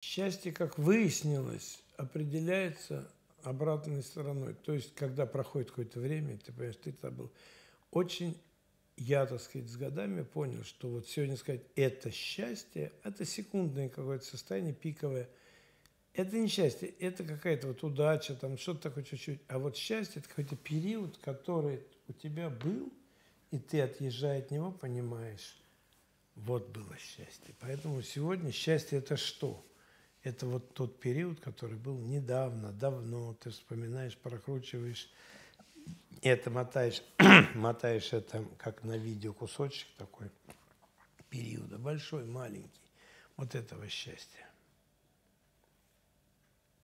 Счастье, как выяснилось, определяется обратной стороной. То есть, когда проходит какое-то время, ты понимаешь, ты там был очень я, так сказать, с годами понял, что вот сегодня сказать «это счастье», это секундное какое-то состояние, пиковое. Это не счастье, это какая-то вот удача, там что-то такое чуть-чуть. А вот счастье – это какой-то период, который у тебя был, и ты, отъезжая от него, понимаешь, вот было счастье. Поэтому сегодня счастье – это что? Это вот тот период, который был недавно, давно. Ты вспоминаешь, прокручиваешь это мотаешь, мотаешь это как на видео кусочек такой периода, большой, маленький, вот этого счастья.